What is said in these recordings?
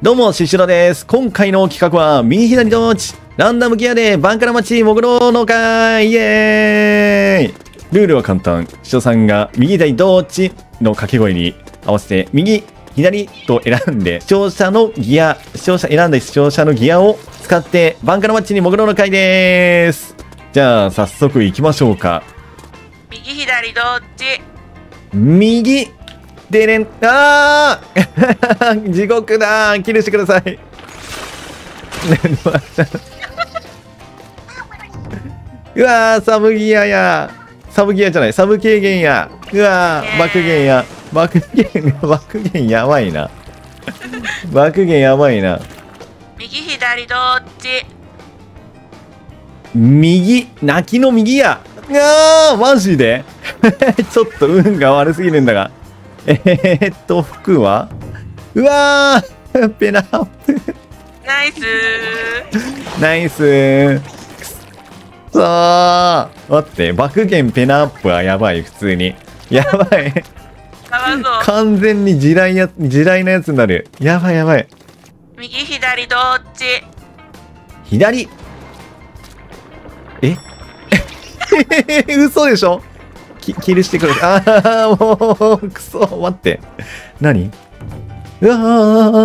どうも、ししろです。今回の企画は、右左どっちランダムギアでバンカラ町潜ろうのかイエーイルールは簡単。しろさんが右左どっちの掛け声に合わせて、右、左と選んで、視聴者のギア、視聴者、選んだ視聴者のギアを使って、バンカラ町に潜ろうの会です。じゃあ、早速行きましょうか。右左どっち右でれん、あー 地獄だキルしてください。うわー、サブギアや。サブギアじゃない、サブ軽減や。うわー、爆減や。爆減、爆減やばいな。爆減やばいな。右左どっち？右、泣きの右や。あー、マジで？ちょっと運が悪すぎるんだが。えー、っと、服は？うわーペナップ。ナイスナイスくそー待って、爆減ペナアップはやばい、普通に。やばい。完全に地雷や、地雷のやつになる。やばいやばい。右左どっち？左？え？嘘でしょ？きキルしてくれ。ああ、もう、くそ、待って。何？うわ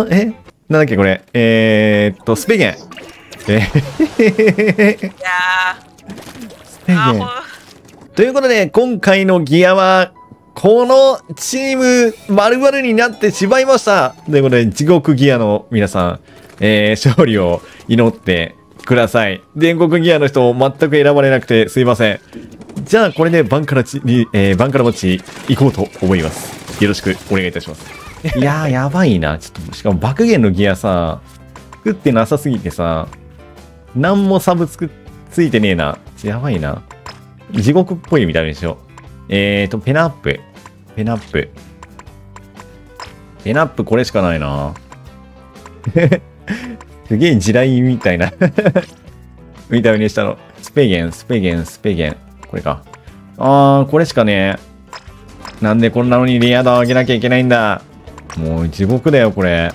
ー、え？なんだっけこれ？えー、っと、スペゲン。えー、いやスペゲン。ということで、今回のギアは、このチーム、〇〇になってしまいました。ということで、地獄ギアの皆さん、えー、勝利を祈ってください。電国ギアの人、全く選ばれなくてすいません。じゃあ、これでバンカラチに、えー、バンカラモッチ行こうと思います。よろしくお願いいたします。いやー、やばいな。ちょっと、しかも爆減のギアさ、作ってなさすぎてさ、なんもサブつく、ついてねえな。やばいな。地獄っぽいみたいでしょ。えーと、ペナップ。ペナップ。ペナップこれしかないな。すげえ地雷みたいな。見た目にしたの。スペゲン、スペゲン、スペゲン。これか。あー、これしかねえ。なんでこんなのにレア度上げなきゃいけないんだ。もう地獄だよ、これ。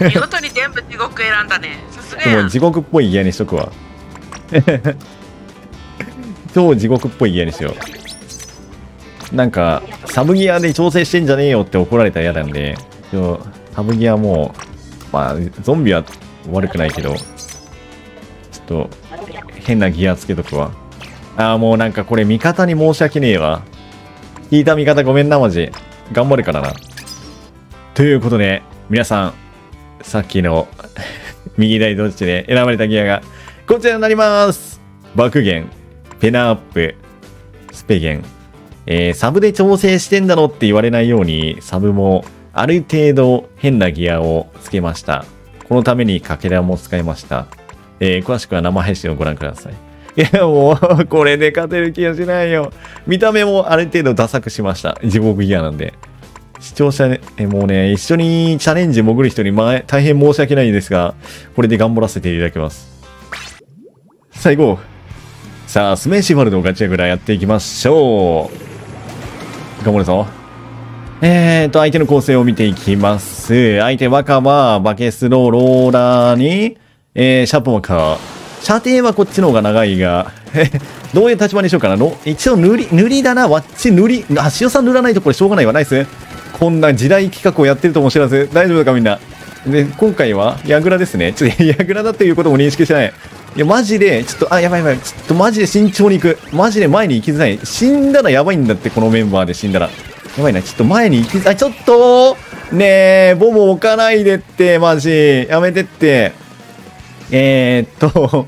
見事に全部地獄選んだねさすがでも地獄っぽいギアにしとくわ。超地獄っぽいギアにしよう。なんか、サブギアで調整してんじゃねえよって怒られたら嫌なんで、サブギアもう、まあ、ゾンビは悪くないけど、ちょっと、変なギアつけとくわ。ああ、もうなんかこれ味方に申し訳ねえわ。引いた味方ごめんな、マジ。頑張るからな。ということで、皆さん、さっきの 右左どっちで選ばれたギアがこちらになります爆減、ペナアップ、スペゲン。えー、サブで調整してんだろって言われないように、サブもある程度変なギアをつけました。このためにかけらも使いました。えー、詳しくは生配信をご覧ください。いや、もう、これで勝てる気がしないよ。見た目もある程度ダサくしました。地獄ギアなんで。視聴者ね、えもうね、一緒にチャレンジ潜る人に前、大変申し訳ないんですが、これで頑張らせていただきます。最後。さあ、スメーシワールドガチャグラやっていきましょう。頑張るぞ。えーと、相手の構成を見ていきます。相手若葉、バケスロー、ローラーに、えー、シャープマカー。射程はこっちの方が長いが、どういう立場にしようかな。の一応塗り、塗りだな。わっち塗り。あ、塩さん塗らないとこれしょうがないわ。ナイス。こんな時代企画をやってるとも知らず、大丈夫かみんな。で、今回は、ヤグラですね。ちょっと、ヤグラだっていうことも認識してない。いや、マジで、ちょっと、あ、やばいやばい。ちょっとマジで慎重に行く。マジで前に行きづらい。死んだらやばいんだって、このメンバーで死んだら。やばいな。ちょっと前に行きづらい。ちょっとねえ、ボム置かないでって、マジ。やめてって。えー、っと、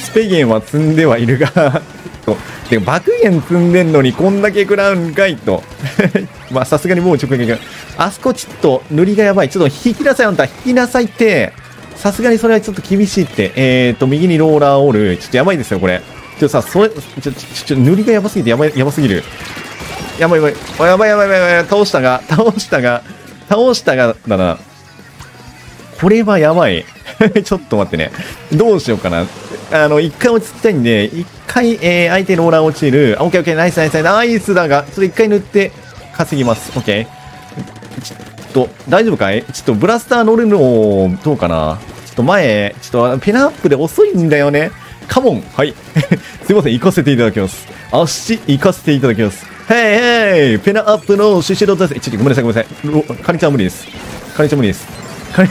スペゲンは積んではいるが、とで爆弦積んでんのにこんだけ食らうんかいと。まあさすがにもう直撃が。あそこちょっと塗りがやばい。ちょっと引きなさいあんた。引きなさいって。さすがにそれはちょっと厳しいって。えーと、右にローラーおる。ちょっとやばいですよ、これ。ちょっとさ、それ、ちょ、ちょ、ちょ、塗りがやばすぎてやばい、やばすぎる。やばいやばい。やばいやばいやばいやばい。倒したが、倒したが、倒したが、だな。これはやばい。ちょっと待ってね。どうしようかな。あの、一回落ち着きたいんで、一回、えー、相手ローラー落ちる。あ、オッケーオッケー、ナイスナイスナイス、ナイスだが、それ一回塗って稼ぎます。オッケー。ちょっと、大丈夫かい？ちょっとブラスター乗るの、どうかな？ちょっと前、ちょっとペナアップで遅いんだよね。カモンはい。すいません、行かせていただきます。足、行かせていただきます。ヘイヘイペナアップのシシロです。ちょっとごめんなさい、ごめんなさい。カニちゃん無理です。カニちゃん無理です。カニ、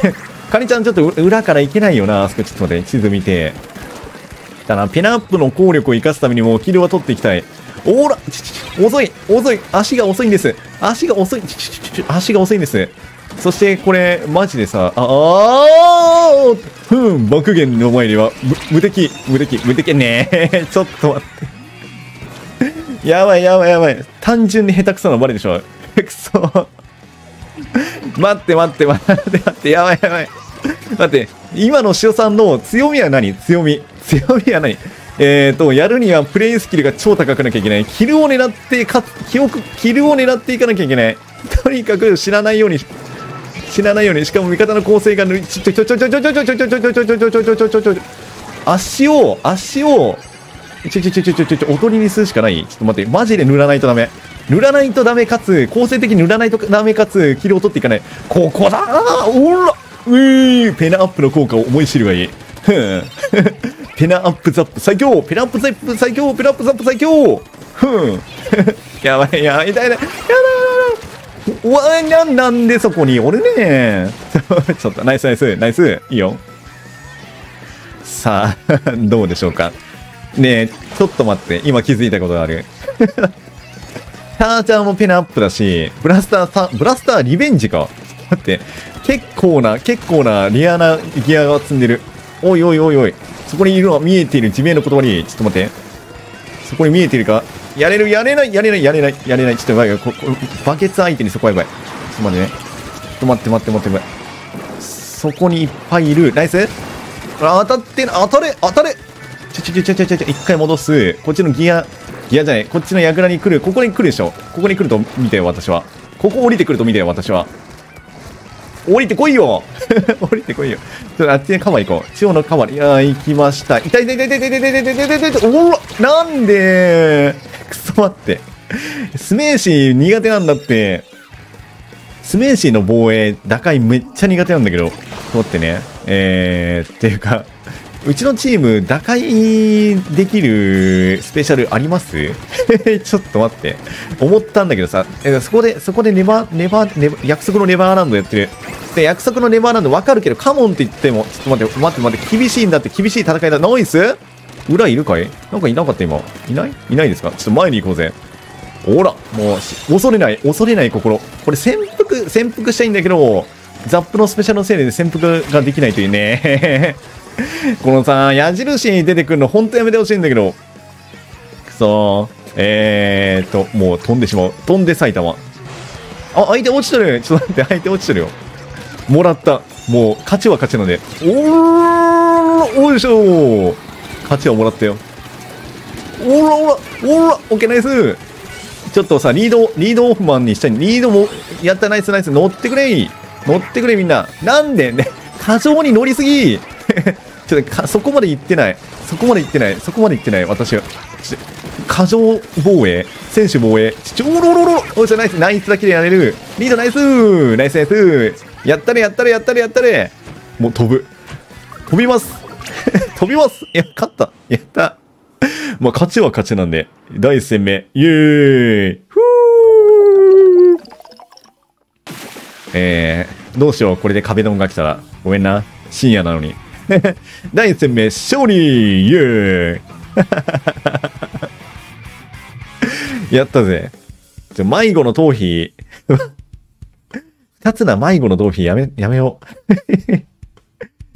カニちゃんちょっと裏から行けないよな。あそこちょっと待って、地図見て。だな、ペナアップの効力を生かすためにもキルは取っていきたい。おーらちちち遅い遅い。足が遅いんです。足が遅い。ちちちち足が遅いんです。そしてこれマジでさああーふん爆言の前には無無敵無敵無敵ね。え ちょっと待って。やばいやばいやばい。単純に下手くそなのバレでしょくそ。待って待って待って待ってやばいやばい。待って今の塩さんの強みは何？強み強みは何？えーと、やるにはプレイスキルが超高くなきゃいけない。キルを狙って、かつ、記憶、キルを狙っていかなきゃいけない。とにかく知らないように、知らないように、しかも味方の構成がぬ、ちょちょちょちょちょちょちょちょちょちょちょちょちょちょ足を、足を、ちょちょちょちょちょちょちょ、おとりにするしかないちょっと待って、マジで塗らないとダメ。塗らないとダメかつ、構成的に塗らないとダメかつ、キルを取っていかない。ここだーおらうーペナアップの効果を思い知るがいい。ペナアップザップ最強ペナアップザップ最強ペナアップザップ最強ふん。やばいやばい、痛い痛い。やだやだうわな、なんでそこにおるね ちょっと、ナイスナイス、ナイス。いいよ。さあ、どうでしょうか。ねえ、ちょっと待って、今気づいたことがある。ターチャーもペナアップだし、ブラスターさ、ブラスターリベンジか。待って、結構な、結構なリアなギアが積んでる。おいおいおいおい。そこにいるのは見えている地名の言葉に、ちょっと待って。そこに見えているか？やれる、やれない、やれない、やれない、やれない。ちょっとやばいよ。ここバケツ相手にそこはやばい。ちょっと待ってね。ちょっと待って待って待って待って。そこにいっぱいいる。ナイスあ当たって、当たれ、当たれちょちょちょちょちょちょちょ、一回戻す。こっちのギア、ギアじゃない。こっちの櫓に来る。ここに来るでしょ。ここに来ると見てよ、私は。ここ降りてくると見てよ、私は。降りてこいよ 降りてこいよ。ちょっとあっちにカバー行こう。地方のカバー。いやー、行きました。痛い痛い痛い痛い痛い痛い痛い痛い痛い痛い痛いおらなんでくそ待って。スメーシー苦手なんだって。スメーシーの防衛、打開めっちゃ苦手なんだけど。待ってね。えー、っていうか、うちのチーム、打開できるスペシャルあります？ちょっと待って。思ったんだけどさ、えそこで、そこでネバー、ネバー、ネバ約束のネバーランドやってる。で、約束のネバーランドわかるけど、カモンって言っても、ちょっと待って、待って待って、厳しいんだって、厳しい戦いだ。ナイス？裏いるかい？なんかいなかった今。いない？いないですか？ちょっと前に行こうぜ。ほら、もう、恐れない、恐れない心。これ潜伏、潜伏したいんだけど、ザップのスペシャルのせいで潜伏ができないというね。このさ、矢印に出てくるのほんとやめてほしいんだけど。くそー。えーっと、もう飛んでしまう。飛んで埼玉。あ、相手落ちてる。ちょっと待って、相手落ちてるよ。もらった。もう、勝ちは勝ちなので。おーおいしょ勝ちはもらったよ。おらおらおらオッケーナイスちょっとさ、リード、リードオフマンにしたい。リードも、やったナイスナイス。乗ってくれ乗ってくれみんな。なんでね、過剰に乗りすぎ ちょっとか、そこまで行ってない。そこまで行ってない。そこまで行ってない。私は。過剰防衛。選手防衛。ちょおろろろおいしょナイス。ナイスだけでやれる。リードナイス。ナイスナイス。やったれやったれやったれやったれもう飛ぶ。飛びます。飛びます。いや勝った。やった。まあ勝ちは勝ちなんで。第一戦目。イエーイ。ふー。えー、どうしよう。これで壁ドンが来たら。ごめんな。深夜なのに。第一戦目勝利イエーイ やったぜ。ちょ迷子の頭皮。二つな迷子の頭皮やめ、やめよう。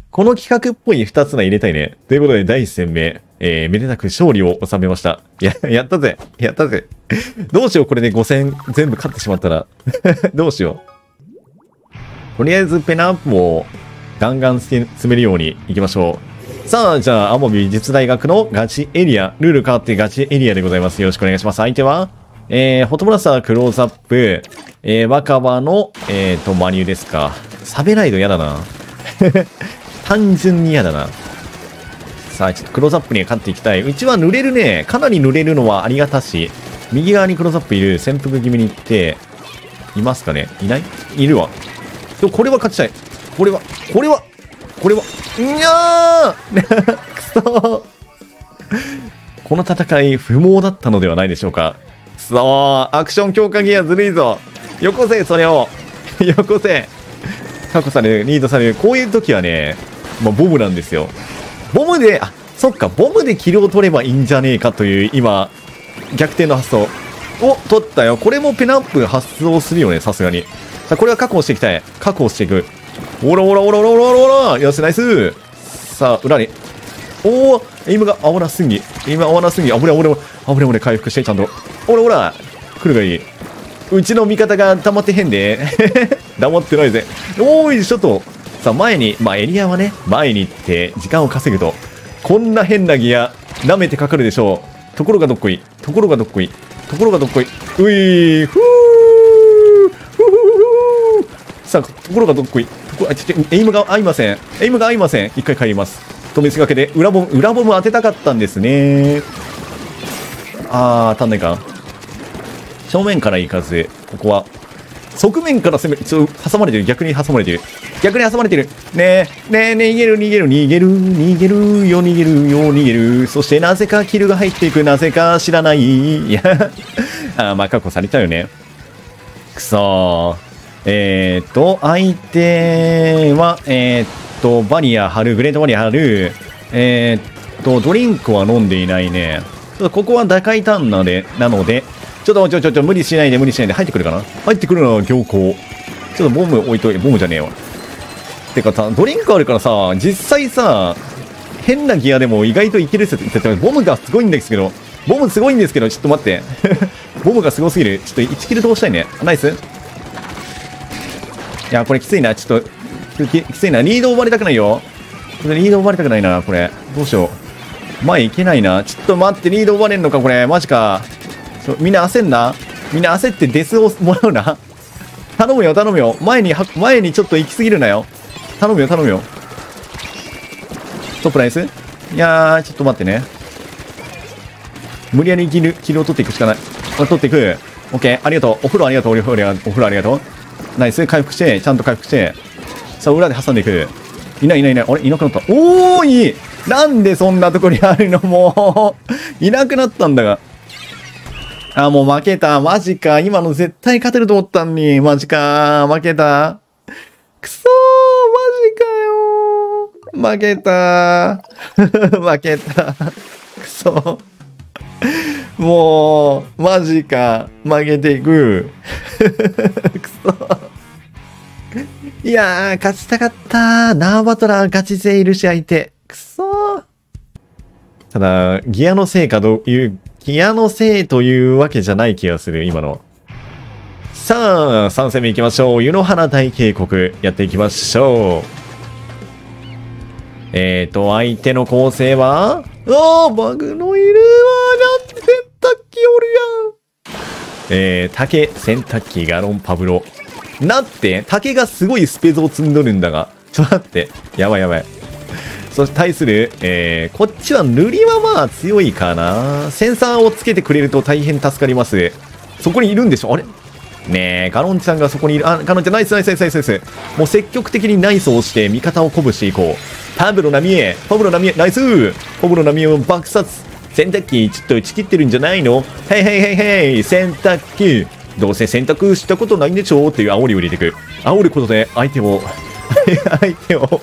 この企画っぽい二つな入れたいね。ということで、第一戦目、えー、めでたく勝利を収めました。や、やったぜ。やったぜ。どうしよう、これで5戦全部勝ってしまったら。どうしよう。とりあえず、ペナアップをガンガン詰めるように行きましょう。さあ、じゃあ、アモビ美術大学のガチエリア。ルール変わってガチエリアでございます。よろしくお願いします。相手は、えー、ホトブラスタークローズアップ、えー、若葉の、えーと、マニューですか。サベライド嫌だな。単純に嫌だな。さあ、ちょっとクローズアップには勝っていきたい。うちは濡れるね。かなり濡れるのはありがたし。右側にクローズアップいる。潜伏気味に行って、いますかねいない？いるわ。でもこれは勝ちたい。これは、これは、これは、いやー くそこの戦い不毛だったのではないでしょうか。そーアクション強化ギアずるいぞ。よこせ、それを。よこせ。確保される、リードされる。こういう時はね、まあ、ボムなんですよ。ボムで、あ、そっか、ボムでキルを取ればいいんじゃねえかという、今、逆転の発想。お、取ったよ。これもペナップ発動するよね、さすがに。さあ、これは確保していきたい。確保していく。おらおらおらおらおらおらよし、ナイスさあ、裏に。おおエイムが合わなすぎ。エイム合わなすぎ。あぶれあぶれあぶれあぶれ回復して、ちゃんと。おらおら来るがいい。うちの味方が溜まってへんで。黙ってないぜ。おーい、ちょっと。さあ、前に、まあ、エリアはね、前に行って時間を稼ぐと、こんな変なギア、舐めてかかるでしょう。ところがどっこい。ところがどっこい。ところがどっこい。ういーふーふーふーさあ、ところがどっこい。こあ、ちょ、エイムが合いません。エイムが合いません。一回帰ります。と見せかけで、裏ボム、裏ボム当てたかったんですね。あー、足んないか。正面から行かず、ここは、側面から攻め、ちょ、挟まれてる。逆に挟まれてる。逆に挟まれてる。ねえ、ねえ、逃げる、逃げる、逃げる、逃げるよ、逃げるよ、逃げる。そして、なぜかキルが入っていく。なぜか知らない。いや、あー、まあ、確保されたよね。くそー。えーっと、相手は、えーっと、バリア張る、グレートバリア張る。えーっと、ドリンクは飲んでいないね。ちょっとここは打開ターンなので、なので、ちょっと、ちょ、ちょ、ちょ、無理しないで、無理しないで、入ってくるかな？入ってくるのは強行。ちょっとボム置いといて、ボムじゃねえわ。てかさ、ドリンクあるからさ、実際さ、変なギアでも意外といける説言ってボムがすごいんですけど、ボムすごいんですけど、ちょっと待って。ボムがすごすぎる。ちょっと1キル通したいね。ナイス。いや、これきついな。ちょっと、ききついな。リード奪われたくないよ。リード奪われたくないな、これ。どうしよう。前行けないな。ちょっと待って、リード奪われんのか、これ。マジか。ちょみんな焦んな。みんな焦ってデスをもらうな。頼むよ、頼むよ。前に、前にちょっと行き過ぎるなよ。頼むよ、頼むよ。トップナイス？いやー、ちょっと待ってね。無理やりキル、キルを取っていくしかない。これ取っていく。オッケー、ありがとう。お風呂ありがとう、お風呂ありがとう。お風呂ありがとう。ナイス、回復して、ちゃんと回復して。さあ、裏で挟んでいく。いないいないいない。あれいなくなった。おーいなんでそんなとこにあるのもういなくなったんだが。あ、もう負けた。マジか。今の絶対勝てると思ったのに。マジか。負けた。くそー。マジかよ。負けた。負けた。くそ。もう、マジか。負けていく。くそ。いやー、勝ちたかった。ナーバトラーガチ勢いるし相手。くそー。ただ、ギアのせいかどういう、ギアのせいというわけじゃない気がする、今の。さあ、3戦目行きましょう。湯の花大渓谷、やっていきましょう。えーと、相手の構成は？あー、バグのいるわ。機おるやん。えー、竹、洗濯機、ガロン、パブロ。なって、竹がすごいスペゾを積んどるんだが。ちょっと待って。やばいやばい。そして対する、えー、こっちは塗りはまあ強いかな。センサーをつけてくれると大変助かります。そこにいるんでしょ？あれ？ねえ、ガロンちゃんがそこにいる。あ、ガロンちゃんナイスナイスナイスナイスナイス。もう積極的にナイスをして味方を鼓舞していこう。パブロナミエ、パブロナミエ、ナイスパブロナミエを爆殺。洗濯機ちょっと打ち切ってるんじゃないの？ヘイヘイヘイヘイ洗濯機どうせ洗濯したことないんでしょ？っていう煽りを入れていく。煽ることで相手を、相手を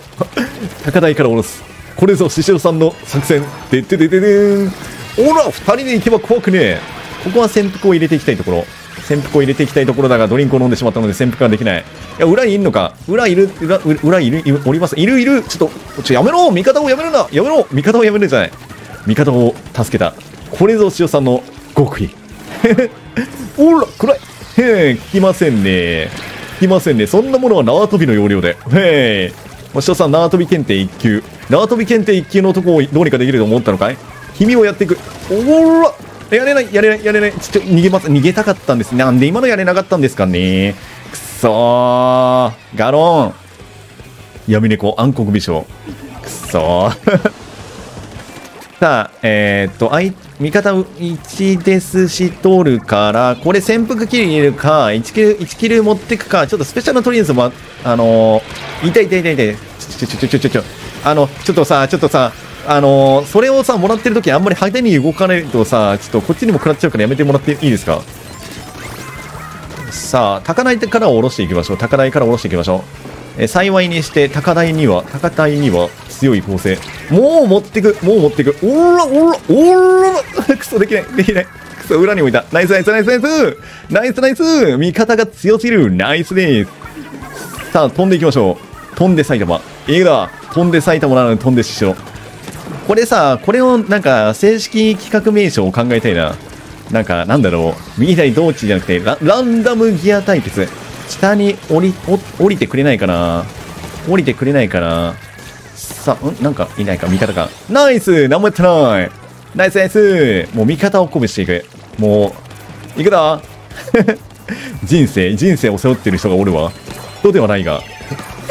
高台から下ろす。これぞ獅子王さんの作戦。でってでででーん。おら、二人で行けば怖くねえ。ここは潜伏を入れていきたいところ。潜伏を入れていきたいところだが、ドリンクを飲んでしまったので潜伏ができない。いや、裏にいるのか？裏いる、裏、裏いる、おります。いるいる？ちょっと、ちょ、やめろ味方をやめるなやめろ味方をやめるんじゃない味方を助けた。これぞ塩さんの極意。おら、暗い。へえ、聞きませんね。聞きませんね。そんなものは縄跳びの要領で。へえ。塩さん、縄跳び検定1級。縄跳び検定1級の男をどうにかできると思ったのかい？君をやっていく。おらやれない、やれない、やれない。ちょっと、逃げます。逃げたかったんです。なんで今のやれなかったんですかね。くそー。ガロン。闇猫、暗黒美少。くそー。さあ、えー、っと、あい、味方1ですし取るから、これ潜伏キル入れるか、1キル、1キル持ってくか、ちょっとスペシャルトリーズも、あのー、痛い痛い痛い痛い。ちょちょちょちょちょちょ、あの、ちょっとさ、ちょっとさ、あのー、それをさ、もらってる時あんまり派手に動かないとさ、ちょっとこっちにも食らっちゃうからやめてもらっていいですかさあ、高台から下ろしていきましょう。高台から下ろしていきましょう。え幸いにして、高台には、高台には強い構成。もう持ってく、もう持ってく。おら、おら、おら、クソできない、できない。クソ裏に置いた。ナイスナイスナイスナイスナイスナイス味方が強すぎる。ナイスです。さあ、飛んでいきましょう。飛んで埼玉。いいだ。飛んで埼玉なのに飛んで師匠。これさ、これをなんか正式企画名称を考えたいな。なんか、なんだろう。右左同値じゃなくてラ、ランダムギア対決。下に降り、降りてくれないかな降りてくれないかなさあ、んなんかいないか味方か。ナイス何もやってないナイスナイスもう味方を鼓舞していく。もう、いくだ 人生、人生を背負ってる人がおるわ。そうではないが。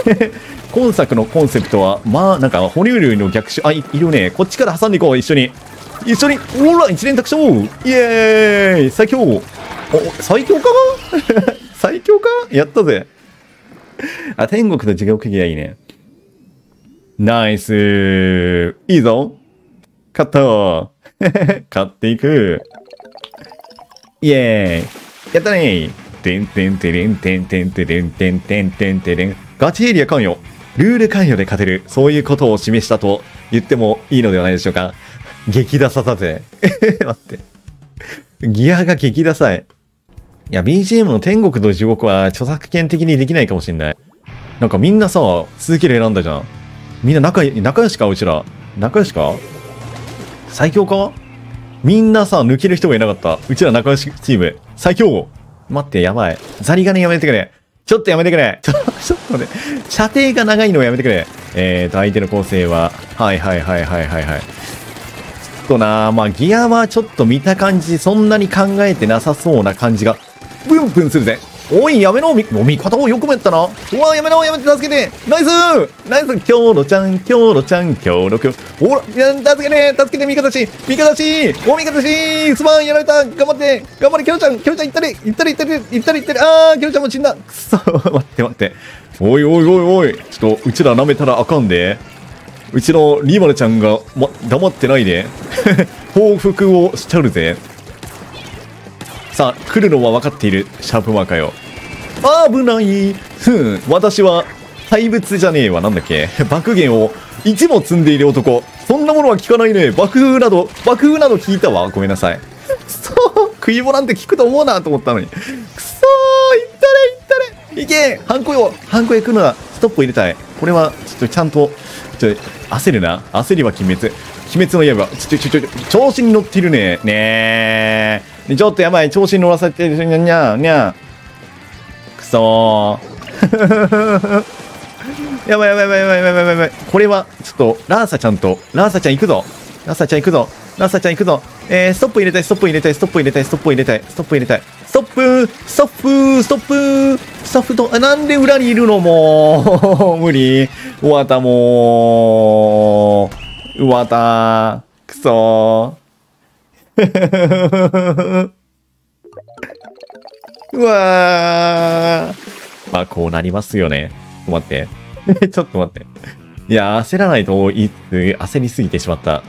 今作のコンセプトは、まあ、なんか、哺乳類の逆襲、あ、いいるね。こっちから挟んでいこう、一緒に。一緒に、ほら、一連卓勝イエーイ最強お、最強か？最強か？やったぜ。あ、天国と地獄ギアいいね。ナイスいいぞ。勝った勝 っていく。イエーイ。やったね。てんてんてれんてんてんてれんてんてんてんてれん。ガチエリア関与。ルール関与で勝てる。そういうことを示したと言ってもいいのではないでしょうか。激ダサだぜ。待って。ギアが激ダサい。いや BGM の天国と地獄は著作権的にできないかもしんない。なんかみんなさ続ける選んだじゃん。みんな仲い仲良しかうちら仲良しか？最強か？みんなさ、抜ける人がいなかった。うちら仲良しチーム。最強待って、やばい。ザリガネやめてくれ。ちょっとやめてくれ。ちょ、ちょっと待って。射程が長いのはやめてくれ。えーと、相手の構成は、はいはいはいはいはいはい。ちょっとなまあ、ギアはちょっと見た感じ、そんなに考えてなさそうな感じが、ブンブンするぜ。おい、やめろみ、お味方をよくもやったな。うわ、やめろ、やめて、助けて。ナイスナイスキョロちゃん、キョロちゃん、キョロキョロ。ほら、助けて、助けて、味方し、味方し、お味方し、すまん、やられた。頑張って、頑張れ、キョロちゃん、キョロちゃん、行ったり、行ったり、行ったり、行ったり、行ったり、あー、キョロちゃんも死んだ。くそ、待って待って。おいおいおいおい、ちょっと、うちら舐めたらあかんで。うちのリーマルちゃんが、ま、黙ってないで。報復をしちゃるぜ。さあ、来るのは分かっている、シャープマーカーよ。危ないふん、私は、怪物じゃねえわ、なんだっけ。爆言を1も積んでいる男。そんなものは聞かないね。爆風など、爆風など聞いたわ。ごめんなさい。くそー食い物なんて聞くと思うなと思ったのに。くそーいったれいったれいけハンコよハンコへ行くのはストップ入れたい。これは、ちょっとちゃんと、ちょっと、焦るな。焦りは鬼滅。鬼滅の刃。ちょ、ちょ、ちょ、ちょ、調子に乗ってるね。ねえ。ちょっとやばい。調子に乗らされて。にゃにゃ、にゃ。くそー。やばいやばいやばいやばいやばいやばい。これは、ちょっと、ラーサちゃんと、ラーサちゃん行くぞ。ラーサちゃん行くぞ。ラーサちゃん行くぞ。えー、ストップ入れたい、ストップ入れたい、ストップ入れたい、ストップ入れたい、ストップ入れたい。ストップストップストップストップと、あなんで裏にいるのもう、無理。終わったもう。終わった。くそー。うわー。まあ、こうなりますよね。ちょっと待って。ちょっと待って。いや、焦らないといい、焦りすぎてしまった。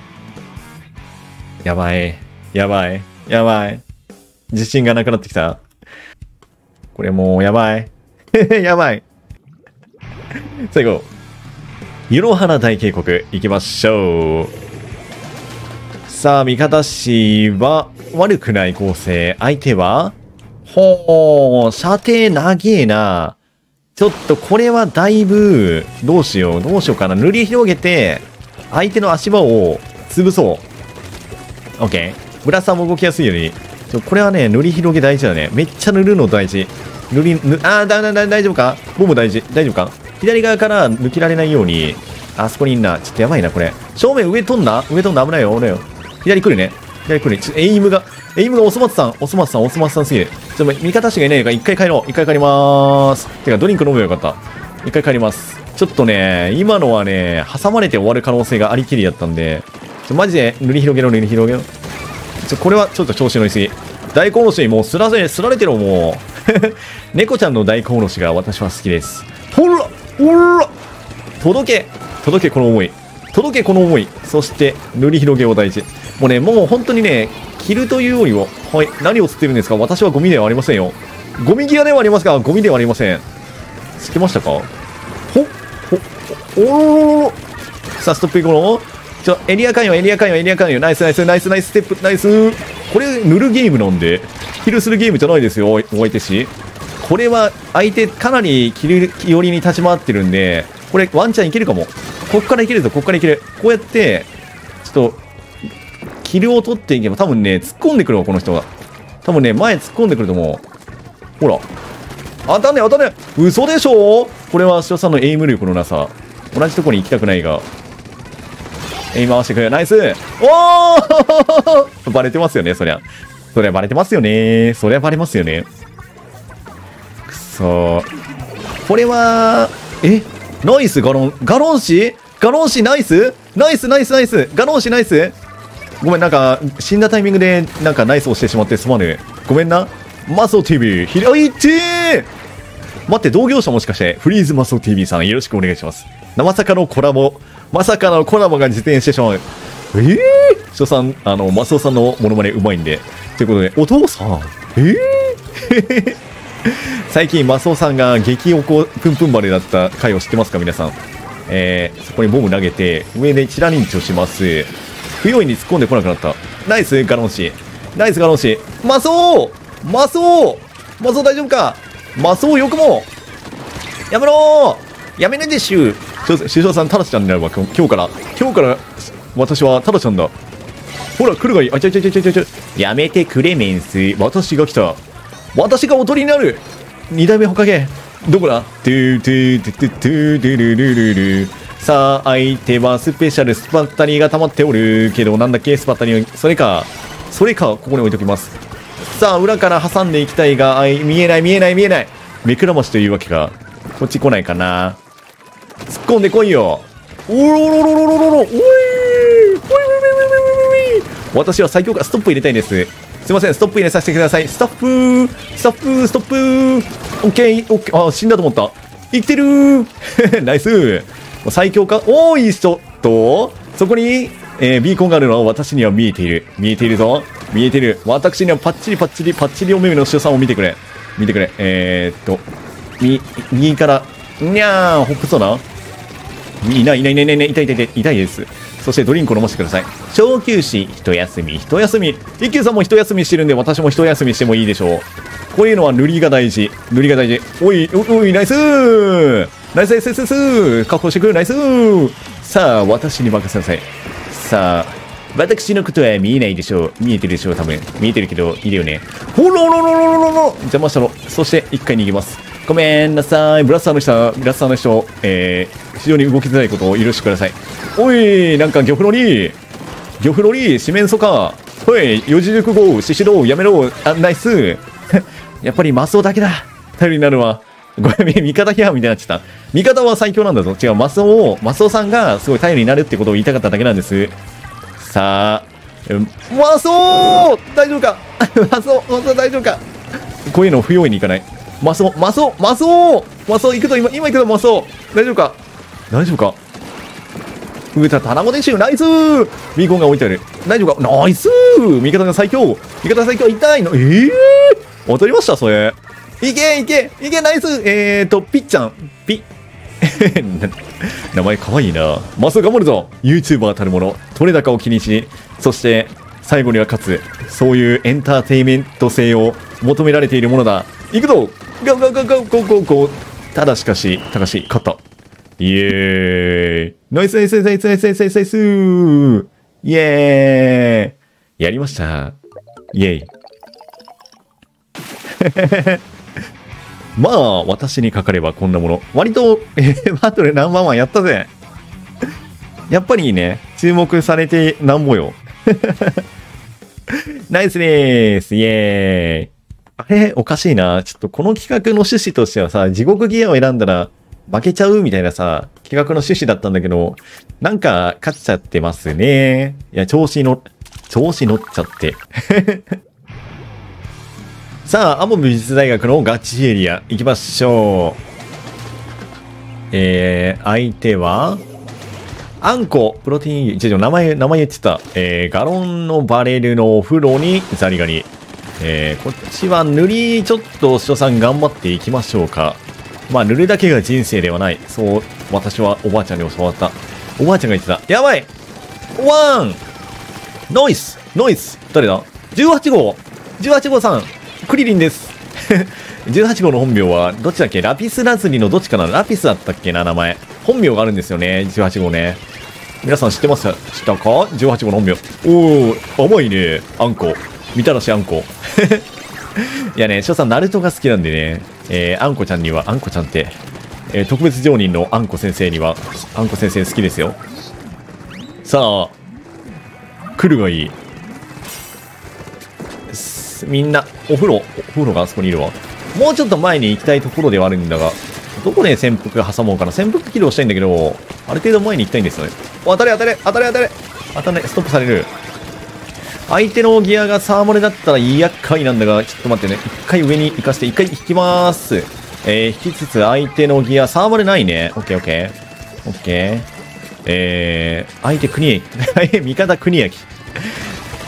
やばい。やばい。やばい。自信がなくなってきた。これもう、やばい。やばい。最後。湯の花大渓谷、行きましょう。さあ、味方氏は悪くない構成。相手は？ほー、射程長えな。ちょっとこれはだいぶ、どうしよう、どうしようかな。塗り広げて、相手の足場を潰そう。オッケー。ブラスターも動きやすいように。ちょこれはね、塗り広げ大事だね。めっちゃ塗るの大事。塗り、ぬあー、だ、だ、だ、大丈夫か？ボム大事。大丈夫か？左側から抜けられないように。あそこにいんな。ちょっとやばいな、これ。正面上飛んだ？上飛んだ？危ないよ、俺よ。左来るね。左来るね。ちょエイムが、エイムがおそ松さん、おそ松さん、おそ松さんすぎる。ちょっと味方しがいないから一回帰ろう。一回帰りまーす。てか、ドリンク飲めばよかった。一回帰ります。ちょっとね、今のはね、挟まれて終わる可能性がありきりだったんで、ちょマジで塗り広げろ塗り広げろちょこれはちょっと調子乗りすぎ大根おろしもうすらせすられてるもう 猫ちゃんの大根おろしが私は好きですほらほら届け届けこの思い届けこの思いそして塗り広げを大事もうねもう本当にね着るというよりもはい何を釣ってるんですか？私はゴミではありませんよ。ゴミギアではありますがゴミではありません。つけましたか？ほっほっおろろろろさあストップいこう。ちょエリア関与エリア関与エリア関与。ナイスナイスナイスナイスステップナイス。これ塗るゲームなんでキルするゲームじゃないですよお相手し。これは相手かなりキル寄りに立ち回ってるんでこれワンチャンいけるかも。こっからいけるぞこっからいける。こうやってちょっとキルを取っていけば多分ね突っ込んでくるわこの人が。多分ね前突っ込んでくると思う。ほら。当たんね当たんね嘘でしょ？これは塩さんのエイム力のなさ。同じとこに行きたくないが。エイ回してくれ。ナイス。おー！バレてますよねそりゃ。そりゃバレてますよね。そりゃバレますよね。くそ。これはえ？ナイスガロン。ガロン氏ガロン氏ナイス？ナイスナイスナイス。ガロン氏ナイス？ごめんなんか死んだタイミングでなんかナイスをしてしまってすまぬごめんな。マソ TV 開いて待って同業者もしかしてフリーズマソ TV さんよろしくお願いします。まさかのコラボまさかのコラボが実現してしまう。ええー、人さんあのマスオさんのモノマネうまいんで。ということでお父さんええー最近マスオさんが激おこプンプンバレだった回を知ってますか？皆さん。えー、そこにボム投げて上でチラリンチをします。不用意に突っ込んでこなくなった。ナイスガロンシー。ナイスガロンシー。マスオマスオマスオ大丈夫か？マスオよくも！やめろやめないでしゅ首相さんタラちゃんになるわ今日から。今日から私はタラちゃんだ。ほら来るがいい。あちゃちゃちゃちゃちゃやめてクレメンス。私が来た。私がおとりになる。二代目火影どこだ？トゥートゥートゥトゥトゥルルルルさあ相手はスペシャルスパッタリーが溜まっておるけどなんだっけ？スパッタリーそれかそれかここに置いておきます。さあ裏から挟んでいきたいがあい見えない見えない見えない。目くらましというわけかこっち来ないかな。突っ込んでこいよ。おろろろろろろろおいおいおいおいおいおい私は最強か。ストップ入れたいんです。すいません。ストップ入れさせてください。ストップ。ストップ。ストップ。オッケー。オッケー。あ死んだと思った。生きてる ナイス。最強か？おーい人？とそこに、えー、ビーコンがあるのは私には見えている。見えているぞ。見えている。私にはパッチリパッチリパッチリお目目の塩さんを見てくれ。見てくれ。えー、っとみ右からにゃーホップそうないないいないいないいない痛い痛い痛い痛いです。そしてドリンクを飲ませてください。小休止一休み一休み。一休さんも一休みしてるんで私も一休みしてもいいでしょう。こういうのは塗りが大事。塗りが大事。おいおいナイスナイスナイスナイスナイス確保してくるナイス。さあ私に任せなさい。さあ私のことは見えないでしょう。見えてるでしょう多分。見えてるけどいるよね。ほろろろろろろろ邪魔したの。そして一回逃げます。ごめんなさい。ブラスターの人ブラスターの人えー、非常に動きづらいことを許してください。おいなんか漁夫のり漁夫のり四面楚歌。おい四字熟語獅子道やめろ。あナイス。やっぱりマスオだけだ。頼りになるわごめん、味方批判みたいになっちゃった。味方は最強なんだぞ。違う、マスオを、マスオさんがすごい頼りになるってことを言いたかっただけなんです。さあ、マスオ!大丈夫か? マスオマスオ大丈夫か?こういうの不用意にいかない。マスオマスオマスオ!マスオ行くぞ。今、今行くぞマスオ。大丈夫か?大丈夫か?うた、卵でしゅナイス!ビーコンが置いてある。大丈夫か?ナイス!ー味方が最強!味方最強痛いの。えぇ、ー、当たりましたそれ。いけいけいけナイスえーと、ピッちゃん。ピ 名前かわいいな。マスオ頑張るぞ !YouTuber たるもの。取れ高を気にし、そして、最後には勝つ。そういうエンターテインメント性を求められているものだ。行くぞゴーゴーゴゴゴただしかし、たかし、勝った。イエーイナイスナイスナイスナイスナイスナイスナイスイエーイやりました。イエーイ。まあ、私にかかればこんなもの。割と、えー、バトルナンバーワンやったぜ。やっぱりね。注目されてなんぼよ。ナイスでーす。イエーイ。あれおかしいな。ちょっとこの企画の趣旨としてはさ、地獄ギアを選んだら負けちゃうみたいなさ、企画の趣旨だったんだけど、なんか勝っちゃってますね。いや、調子の、調子乗っちゃって。さあ、アモ美術大学のガチエリア行きましょう。えー、相手は、あんこ、プロテイン、違う違う、名前、名前言ってた。えー、ガロンのバレルのお風呂にザリガニ。えー、こっちは塗り、ちょっと、師匠さん頑張っていきましょうか。まあ、塗るだけが人生ではない。そう、私はおばあちゃんに教わった。おばあちゃんが言ってた。やばいワンノイスノイス誰だ ?18 号 !18 号さんクリリンです 18号の本名は、どっちだっけ？ラピスラズリのどっちかな？ラピスだったっけな名前。本名があるんですよね、18号ね。皆さん知ってます？知ったか ?18 号の本名。おー、甘いね。あんこ。みたらしあんこ。いやね、翔さん、ナルトが好きなんでね、えー、あんこちゃんには、あんこちゃんって、えー、特別常任のあんこ先生には、あんこ先生好きですよ。さあ、来るがいい。みんな、お風呂、お風呂があそこにいるわ。もうちょっと前に行きたいところではあるんだが、どこで潜伏挟もうかな。潜伏起動したいんだけど、ある程度前に行きたいんですよね。お当たれ当たれ当たれ当たれ当たれストップされる。相手のギアがサーモレだったら厄介なんだが、ちょっと待ってね。一回上に行かせて、一回引きまーす。えー、引きつつ相手のギア、サーモレないね。オッケーオッケー。オッケー。えー、相手国焼 味方国焼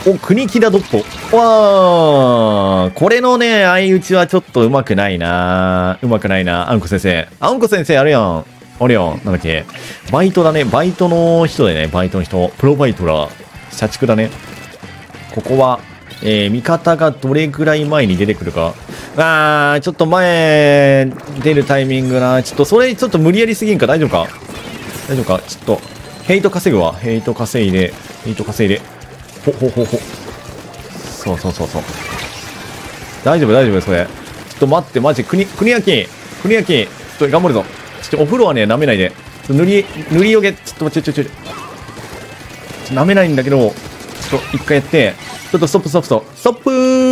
お、国木田ドッポ。わーこれのね、相打ちはちょっと上手くないな上手くないなあんこ先生。あんこ先生あるやん。あるやん。なんだっけ。バイトだね。バイトの人だよね。バイトの人。プロバイトラー。社畜だね。ここは、えー、味方がどれぐらい前に出てくるか。あー、ちょっと前、出るタイミングな。ちょっとそれちょっと無理やりすぎんか大丈夫か？大丈夫か？ちょっと、ヘイト稼ぐわ。ヘイト稼いで、ヘイト稼いで。ほ、ほ、ほ、ほ。そうそうそうそう。大丈夫、大丈夫、それ。ちょっと待って、マジ、国、国焼き、国焼き、ちょっと頑張るぞ。ちょっとお風呂はね、舐めないで。塗り、塗りよげ、ちょっと待って、ちょ、ちょ、ちょ。舐めないんだけど、ちょっと一回やって、ちょっとストップ、ストップ、ストッ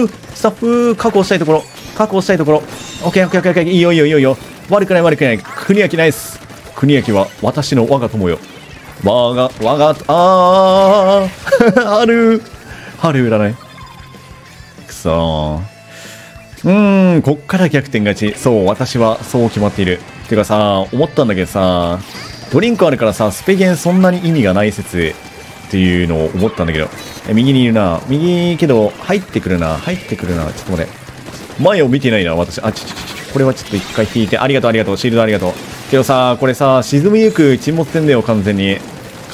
プ、ストップ確保したいところ、確保したいところ。オッケー、オッケー、オッケー、オッケー、いいよ、いいよ、いいよ、悪くない、悪くない。国焼きナイス。国焼きは私の我が友よ。我が、我が、あー、ある。春占い。くそー。うーん、こっから逆転勝ち。そう、私はそう決まっている。てかさ、思ったんだけどさ、ドリンクあるからさ、スペゲンそんなに意味がない説っていうのを思ったんだけど。え右にいるな。右けど、入ってくるな。入ってくるな。ちょっと待って。前を見てないな、私。あ、ちょちょちょ、これはちょっと一回引いて。ありがとう、ありがとう。シールドありがとう。けどさ、これさ、沈みゆく沈没船だよ、完全に。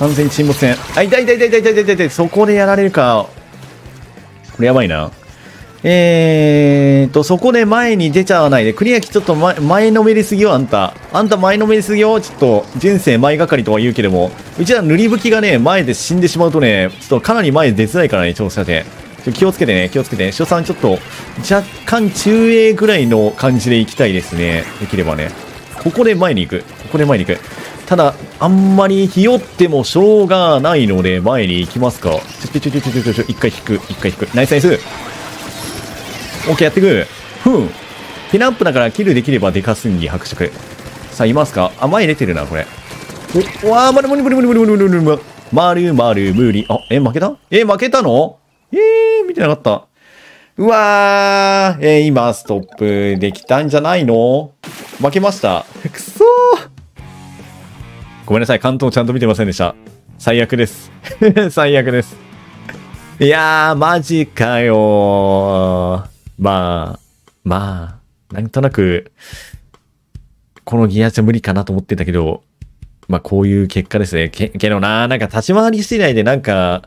完全に沈没船。あ、痛い痛い痛い痛い痛い痛い痛い。そこでやられるか。これやばいな。えーと、そこで前に出ちゃわないで。クリアキちょっと前、前のめりすぎよ、あんた。あんた前のめりすぎよ。ちょっと、人生前がかりとは言うけども、うちら塗り拭きがね、前で死んでしまうとね、ちょっとかなり前出づらいからね、調査で。気をつけてね、気をつけて、ね。塩さんちょっと、若干中英ぐらいの感じで行きたいですね。できればね。ここで前に行く。ここで前に行く。ただ、あんまりひよってもしょうがないので、前に行きますか。ちょちょちょちょちょちょちょ、一回引く、一回引く。ナイスナイスオッケー、やってく。ふん。テナップだからキルできればデカすんぎ白色。さあ、いますか？あ、前出てるな、これ。お、わー、まる無理無理無理無理無理無理無理。まるまる無理。あ、え、負けた？え、負けたの？えー、見てなかった。うわー、えー、今ストップできたんじゃないの？負けました。くそーごめんなさい、関東ちゃんと見てませんでした。最悪です。最悪です。いやー、マジかよー。まあ、まあ、なんとなく、このギアじゃ無理かなと思ってたけど、まあこういう結果ですね。け、けどな、なんか立ち回り次第でなんか、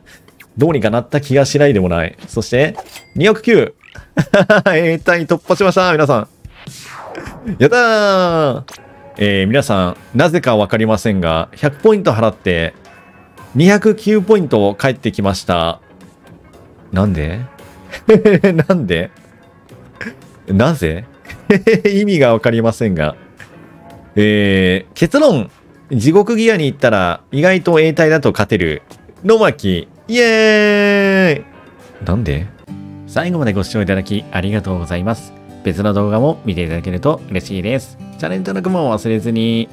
どうにかなった気がしないでもない。そして、2億 9! 永代突破しました皆さんやったーえー、皆さん、なぜかわかりませんが、100ポイント払って、209ポイント返ってきました。なんで？なんで？なぜ？意味がわかりませんが。えー、結論、地獄ギアに行ったら意外と永代だと勝てる。野巻、イエーイなんで？最後までご視聴いただきありがとうございます。別の動画も見ていただけると嬉しいです。チャンネル登録も忘れずに。